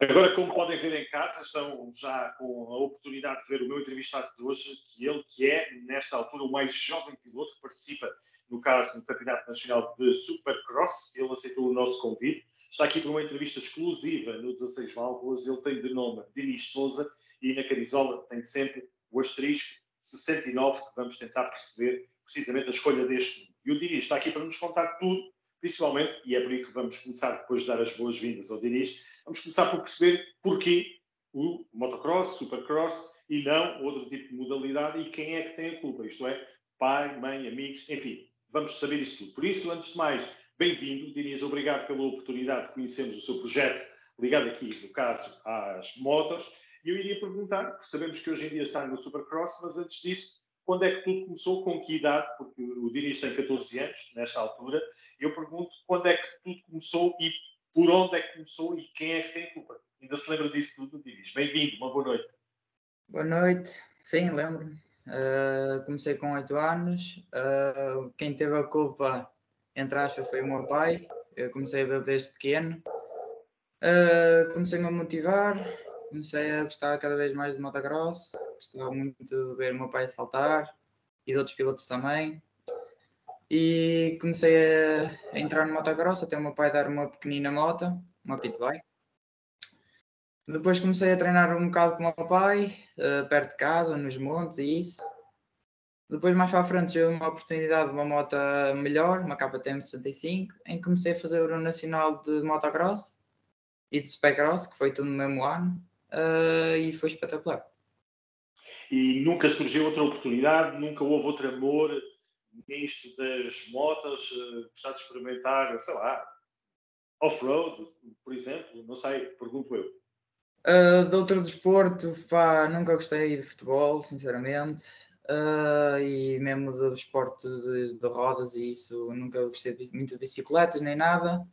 Agora, como podem ver em casa, estão já com a oportunidade de ver o meu entrevistado de hoje, que ele que é, nesta altura, o mais jovem piloto que participa, no caso, no Campeonato Nacional de Supercross. Ele aceitou o nosso convite. Está aqui para uma entrevista exclusiva no 16 Válvulas. Ele tem de nome Dinis Souza e na camisola tem sempre o asterisco 69, que vamos tentar perceber precisamente a escolha deste. E o Dinis está aqui para nos contar tudo, principalmente, e é por aí que vamos começar depois de dar as boas-vindas ao Dinis Vamos começar por perceber porquê o motocross, supercross e não outro tipo de modalidade e quem é que tem a culpa, isto é, pai, mãe, amigos, enfim, vamos saber isso tudo. Por isso, antes de mais, bem-vindo, Diniz, obrigado pela oportunidade de conhecermos o seu projeto ligado aqui, no caso, às motos. E eu iria perguntar, porque sabemos que hoje em dia está no Supercross, mas antes disso, quando é que tudo começou, com que idade? Porque o Diniz tem 14 anos, nesta altura. Eu pergunto, quando é que tudo começou e por onde é que começou e quem é que tem culpa. Ainda se lembra disso tudo, Divis? Bem-vindo, uma boa noite. Boa noite, sim, lembro. Uh, comecei com 8 anos. Uh, quem teve a culpa, entre aspas, foi o meu pai. Eu comecei a ver desde pequeno. Uh, comecei-me a motivar, comecei a gostar cada vez mais de motocross. Gostava muito de ver o meu pai saltar e de outros pilotos também e comecei a, entrar no motocross até o meu pai dar uma pequenina moto, uma pit bike. Depois comecei a treinar um bocado com o meu pai, uh, perto de casa, nos montes e isso. Depois, mais para a frente, tive uma oportunidade de uma moto melhor, uma KTM 65, em que comecei a fazer o Nacional de Motocross e de Supercross, que foi tudo no mesmo ano, uh, e foi espetacular. E nunca surgiu outra oportunidade, nunca houve outro amor nisto das motas, uh, gostar de experimentar, sei lá, off-road, por exemplo, não sei, pergunto eu. Uh, de outro desporto, pá, nunca gostei de futebol, sinceramente. Uh, e mesmo do desporto de, de, rodas e isso, nunca gostei muito de bicicletas nem nada.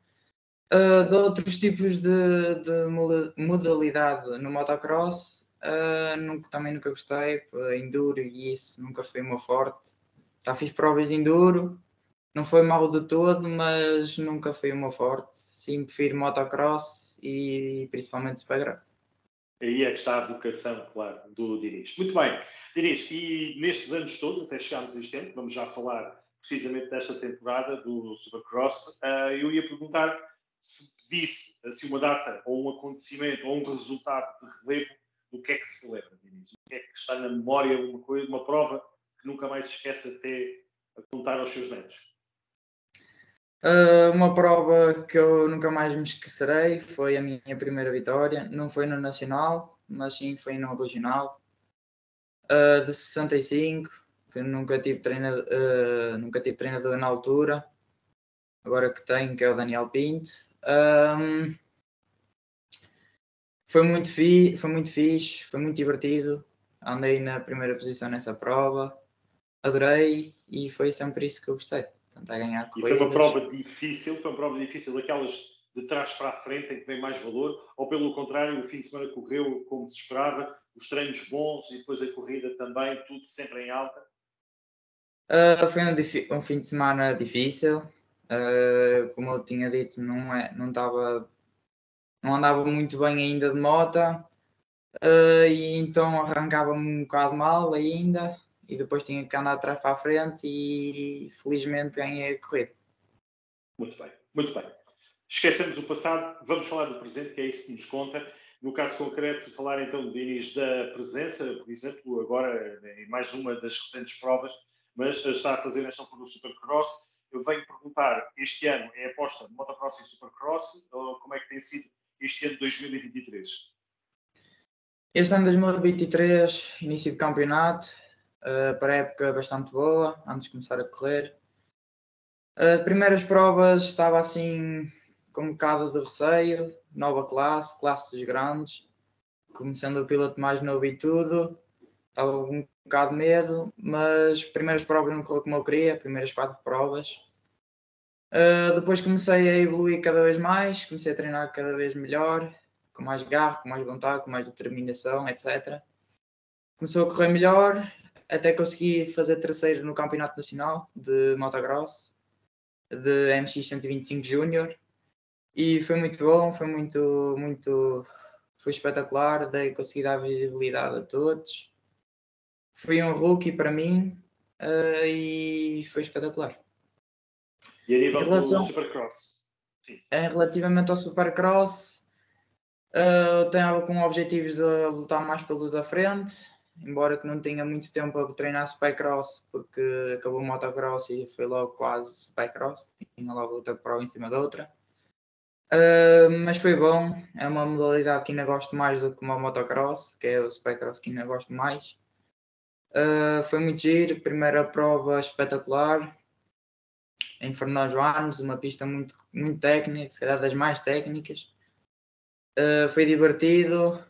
Uh, de outros tipos de, de modalidade no motocross, uh, nunca, também nunca gostei. Enduro e isso nunca foi uma forte já fiz provas de enduro, não foi mal de todo, mas nunca foi uma forte. Sim, prefiro motocross e principalmente supercross. Aí é que está a vocação, claro, do Diniz. Muito bem, Diniz, e nestes anos todos, até chegarmos a este tempo, vamos já falar precisamente desta temporada do Supercross, uh, eu ia perguntar se pedisse assim, uma data ou um acontecimento ou um resultado de relevo, do que é que se lembra, Diniz? O que é que está na memória, uma coisa, uma prova que nunca mais esquece até a contar aos seus netos? Uh, uma prova que eu nunca mais me esquecerei foi a minha primeira vitória. Não foi no Nacional, mas sim foi no Regional. Uh, de 65, que nunca tive, treinador, uh, nunca tive treinador na altura. Agora que tenho, que é o Daniel Pinto. Um, foi muito, fi foi muito fixe, foi muito divertido. Andei na primeira posição nessa prova adorei e foi sempre isso que eu gostei. A ganhar corridas. E foi uma prova difícil, foi uma prova difícil, daquelas de trás para a frente em que tem mais valor, ou pelo contrário, o fim de semana correu como se esperava, os treinos bons e depois a corrida também, tudo sempre em alta? Uh, foi um, um, fim de semana difícil, uh, como eu tinha dito, não, é, não, estava, não andava muito bem ainda de moto, uh, e então arrancava-me um bocado mal ainda, e depois tinha que andar atrás para a frente e felizmente ganhei a corrida. Muito bem, muito bem. Esquecemos o passado, vamos falar do presente, que é isso que nos conta. No caso concreto, falar então do início da presença, por exemplo, agora em mais uma das recentes provas, mas está a fazer nesta altura o Supercross. Eu venho perguntar, este ano é aposta no Motocross e Supercross, ou como é que tem sido este ano de 2023? Este ano de 2023, início de campeonato, uh, para época bastante boa, antes de começar a correr. Uh, primeiras provas estava assim com um bocado de receio, nova classe, classes grandes, começando o piloto mais novo e tudo, estava com um bocado de medo, mas primeiras provas não correu como eu queria, primeiras quatro provas. Uh, depois comecei a evoluir cada vez mais, comecei a treinar cada vez melhor, com mais garra, com mais vontade, com mais determinação, etc. Começou a correr melhor, até consegui fazer terceiro no Campeonato Nacional de Motocross, de MX 125 Júnior, e foi muito bom, foi muito, muito, foi espetacular, dei, consegui dar visibilidade a todos. Fui um rookie para mim uh, e foi espetacular. E a nível em relação, do Supercross? Sim. Em relativamente ao Supercross, uh, tenho com objetivos de lutar mais pelos da frente, embora que não tenha muito tempo para treinar Supercross, porque acabou o motocross e foi logo quase Supercross, tinha logo outra prova em cima da outra. Uh, mas foi bom, é uma modalidade que ainda gosto mais do que uma motocross, que é o Supercross que ainda gosto mais. Uh, foi muito giro, primeira prova espetacular em Fernão Joanes, uma pista muito, muito técnica, se calhar das mais técnicas. Uh, foi divertido,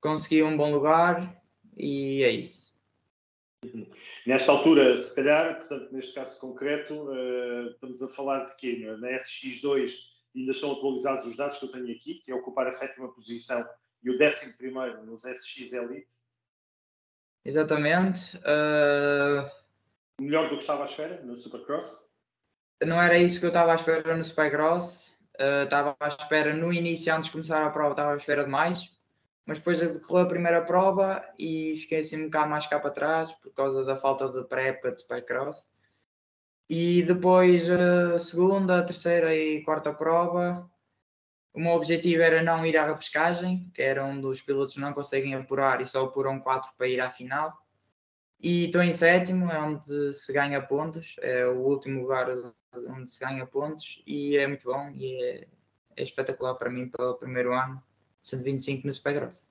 consegui um bom lugar e é isso. Nesta altura, se calhar, portanto, neste caso concreto, uh, estamos a falar de quê? Na SX2 ainda estão atualizados os dados que eu tenho aqui, que é ocupar a sétima posição e o décimo primeiro nos SX Elite. Exatamente. Uh... Melhor do que estava à espera no Supercross? Não era isso que eu estava à espera no Supercross. Uh, estava à espera no início, antes de começar a prova, estava à espera de mais. Mas depois decorreu a primeira prova e fiquei assim um bocado mais cá para trás por causa da falta de pré-época de Supercross. E depois a segunda, a terceira e quarta prova, o meu objetivo era não ir à repescagem, que era um dos pilotos não conseguem apurar e só apuram quatro para ir à final. E estou em sétimo, é onde se ganha pontos, é o último lugar onde se ganha pontos e é muito bom e é, é espetacular para mim pelo primeiro ano, 125 no Supercross.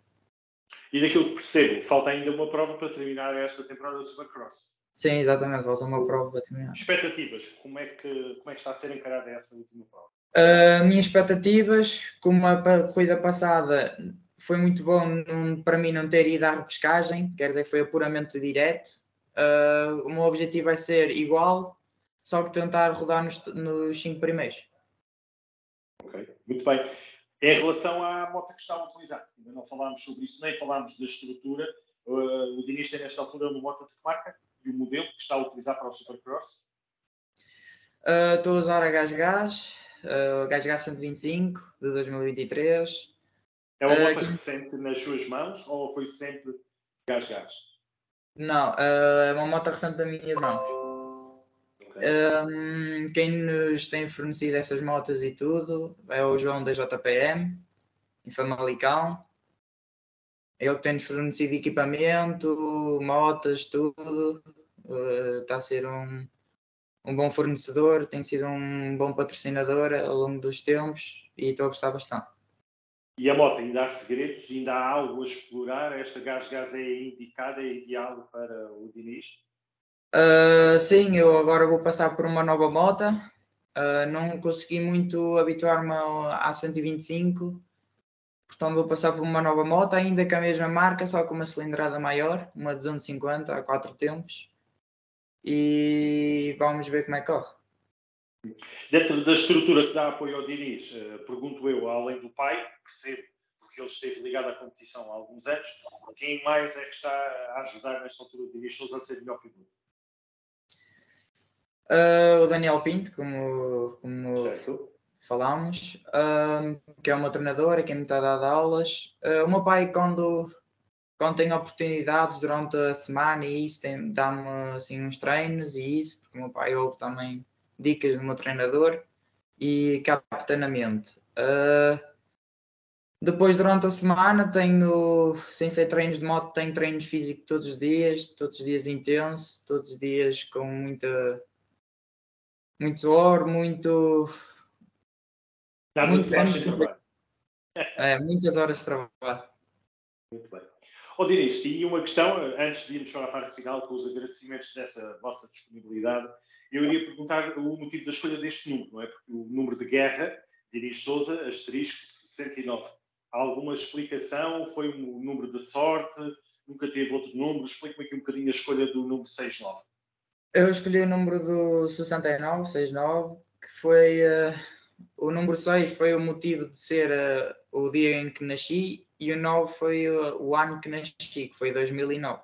E daquilo que percebo, falta ainda uma prova para terminar esta temporada do Supercross. Sim, exatamente, falta uma prova para terminar. Expectativas, como é que, como é que está a ser encarada essa última prova? Uh, minhas expectativas, como a corrida passada foi muito bom para mim não ter ido à repescagem, quer dizer, foi puramente direto. Uh, o meu objetivo vai ser igual, só que tentar rodar nos, nos cinco primeiros. Ok, muito bem. Em relação à moto que está a utilizar, ainda não falámos sobre isso, nem falámos da estrutura. Uh, o Diniz tem nesta altura uma moto de que marca? e o modelo que está a utilizar para o Supercross? Uh, estou a usar a Gás Gás, uh, Gás 125 de 2023. É uma moto uh, recente nas suas mãos ou foi sempre Gás Gás? Não, uh, é uma moto recente das minhas mãos. Um, quem nos tem fornecido essas motas e tudo é o João da JPM, em Famalicão. Ele tem-nos fornecido equipamento, motas, tudo. Uh, está a ser um, um bom fornecedor, tem sido um bom patrocinador ao longo dos tempos e estou a gostar bastante. E a moto, ainda há segredos? Ainda há algo a explorar? Esta gás-gás é indicada, é ideal para o Diniz? Uh, sim, eu agora vou passar por uma nova moto. Uh, não consegui muito habituar-me à 125, Portanto, vou passar por uma nova moto, ainda com a mesma marca, só com uma cilindrada maior, uma 250 a 4 tempos. E vamos ver como é que corre. Dentro da estrutura que dá apoio ao Diniz, eh, pergunto eu, além do pai, percebo, porque ele esteve ligado à competição há alguns anos, quem mais é que está a ajudar nesta altura o Diniz Souza a ser melhor piloto? Uh, o Daniel Pinto, como, como falámos, uh, que é uma treinadora, quem me está a dar aulas. Uh, o meu pai, quando, quando tem oportunidades durante a semana e isso, dá-me assim, uns treinos e isso, porque o meu pai ouve também dicas do meu treinador e capta na mente. Uh, depois, durante a semana, tenho, sem ser treinos de moto, tenho treinos físicos todos os dias, todos os dias intensos, todos os dias com muita, muito suor, muito, Dá muito, muito é, muitas horas de trabalho. Muito bem. Oh, e uma questão, antes de irmos para a parte final, com os agradecimentos dessa vossa disponibilidade, eu iria perguntar o motivo da escolha deste número, não é? Porque o número de guerra, Dinis Souza, asterisco 69. Há alguma explicação? Foi um número de sorte? Nunca teve outro número? Explique-me aqui um bocadinho a escolha do número 69. Eu escolhi o número do 69, 69, que foi. Uh o número 6 foi o motivo de ser uh, o dia em que nasci e o 9 foi o ano que nasci, que foi 2009.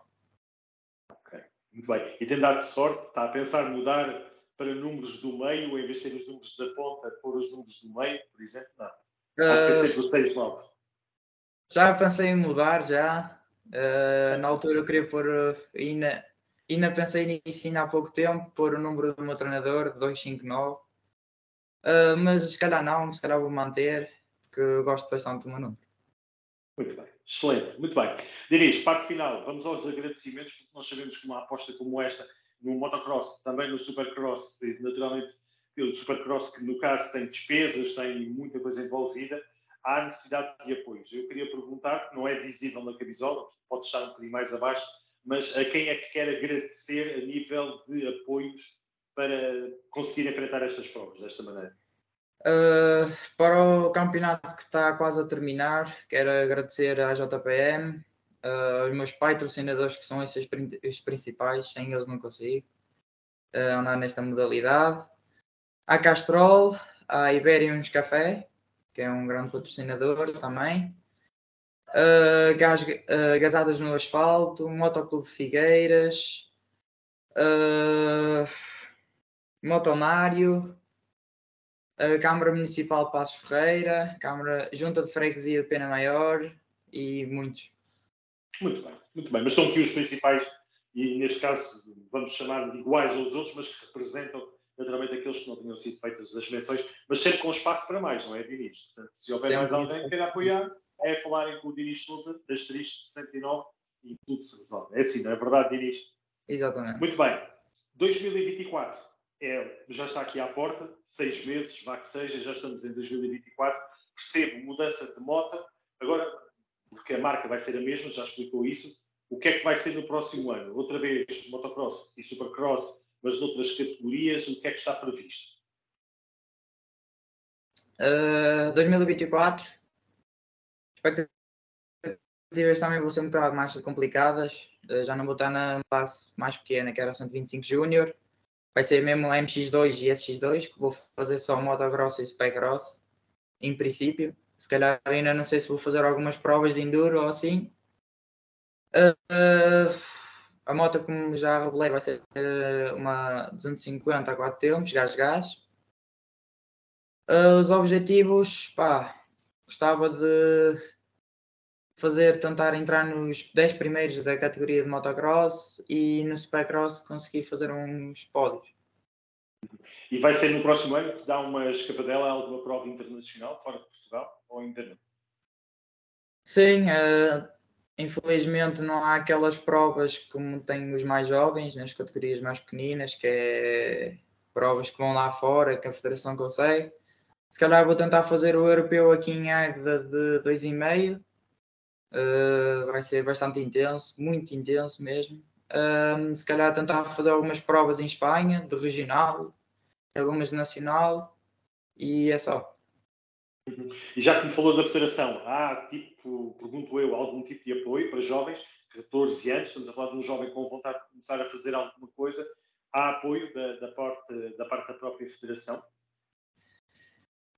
Ok, muito bem. E tem dado sorte? Está a pensar mudar para números do meio, em vez de ser os números da ponta, pôr os números do meio, por exemplo? Não. Pode uh, ser sempre o 6, 9. Já pensei em mudar, já. Uh, na altura eu queria pôr, ainda, ainda pensei nisso ainda há pouco tempo, pôr o número do meu treinador, 259. Uh, mas se calhar não, se calhar vou manter, porque eu gosto bastante do meu número. Muito bem, excelente, muito bem. Diriz, parte final, vamos aos agradecimentos, porque nós sabemos que uma aposta como esta, no motocross, também no supercross, naturalmente pelo supercross, que no caso tem despesas, tem muita coisa envolvida, há necessidade de apoios. Eu queria perguntar, não é visível na camisola, pode estar um bocadinho mais abaixo, mas a quem é que quer agradecer a nível de apoios para conseguir enfrentar estas provas desta maneira? Uh, para o campeonato que está quase a terminar, quero agradecer à JPM, uh, os meus patrocinadores, que são esses os principais, sem eles não consigo uh, andar nesta modalidade. À Castrol, à Iberian Café, que é um grande patrocinador também. Uh, gás, uh, gasadas no asfalto, Motoclube Figueiras, uh, Motomário, a Câmara Municipal Passos Ferreira, Câmara Junta de Freguesia de Pena Maior e muitos. Muito bem, muito bem. Mas estão aqui os principais, e neste caso vamos chamar de iguais aos outros, mas que representam naturalmente aqueles que não tinham sido feitas as menções, mas sempre com espaço para mais, não é, Diniz? Portanto, se houver sempre mais alguém que queira apoiar, é falarem com o Diniz Souza, asterisco 69, e tudo se resolve. É assim, não é verdade, Diniz? Exatamente. Muito bem. 2024 é, já está aqui à porta, seis meses, vá que seja, já estamos em 2024. Percebo mudança de moto. Agora, porque a marca vai ser a mesma, já explicou isso. O que é que vai ser no próximo ano? Outra vez motocross e supercross, mas noutras categorias, o que é que está previsto? Uh, 2024. Expectativas também vão ser um bocado mais complicadas. Uh, já não vou estar na classe mais pequena, que era 125 Júnior vai ser mesmo MX2 e SX2, que vou fazer só motocross e supercross, em princípio. Se calhar ainda não sei se vou fazer algumas provas de enduro ou assim. Uh, a moto, como já revelei, vai ser uma 250 a 4 tempos, gás-gás. Uh, os objetivos, pá, gostava de fazer, tentar entrar nos 10 primeiros da categoria de motocross e no supercross conseguir fazer uns pódios. E vai ser no próximo ano que dá uma escapadela a alguma prova internacional fora de Portugal ou ainda não? Sim, uh, infelizmente não há aquelas provas como tem os mais jovens, nas categorias mais pequeninas, que é provas que vão lá fora, que a Federação consegue. Se calhar vou tentar fazer o europeu aqui em Águeda de 2,5 Uh, vai ser bastante intenso, muito intenso mesmo. Uh, se calhar tentar fazer algumas provas em Espanha, de regional, algumas de nacional, e é só. E já que me falou da federação, há tipo, pergunto eu, algum tipo de apoio para jovens, 14 anos, estamos a falar de um jovem com vontade de começar a fazer alguma coisa, há apoio da, da, parte, da parte da própria federação?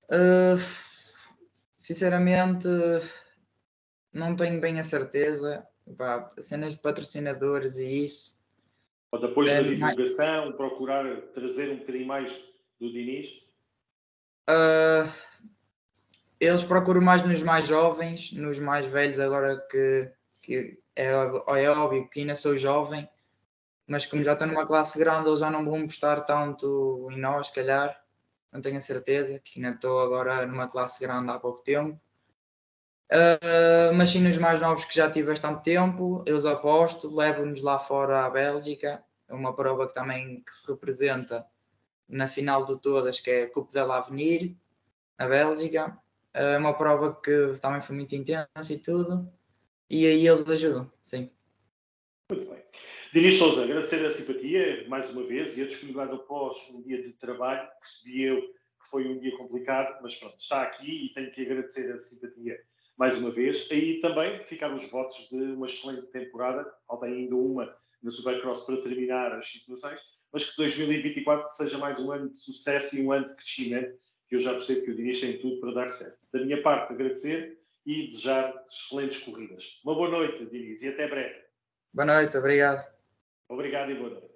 Uh, sinceramente, não tenho bem a certeza. Pá, cenas de patrocinadores e isso. Ou depois é, da divulgação, mais... procurar trazer um bocadinho mais do Diniz? Uh, eles procuram mais nos mais jovens, nos mais velhos, agora que, que é, é óbvio que ainda sou jovem, mas como já estou numa classe grande, eles já não vão gostar tanto em nós, se calhar. Não tenho a certeza, que ainda estou agora numa classe grande há pouco tempo. Uh, mas sim nos mais novos que já tive bastante tempo, eles aposto, levo-nos lá fora à Bélgica, é uma prova que também que se representa na final de todas, que é a Coupe de l'Avenir, na Bélgica. É uma prova que também foi muito intensa e tudo, e aí eles ajudam, sim. Muito bem. Dinis Souza, agradecer a simpatia mais uma vez e a disponibilidade após um dia de trabalho. Percebi eu que foi um dia complicado, mas pronto, está aqui e tenho que agradecer a simpatia mais uma vez. Aí também ficaram os votos de uma excelente temporada, falta ainda uma no Supercross para terminar as situações, mas que 2024 seja mais um ano de sucesso e um ano de crescimento, que eu já percebo que o Diniz tem tudo para dar certo. Da minha parte, agradecer e desejar excelentes corridas. Uma boa noite, Diniz, e até breve. Boa noite, obrigado. Obrigado e boa noite.